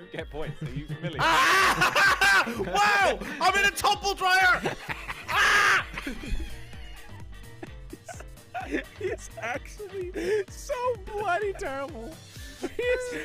Don't get points. Are you familiar? Ah! wow! I'm in a tumble dryer. Ah! it's actually so bloody terrible. He's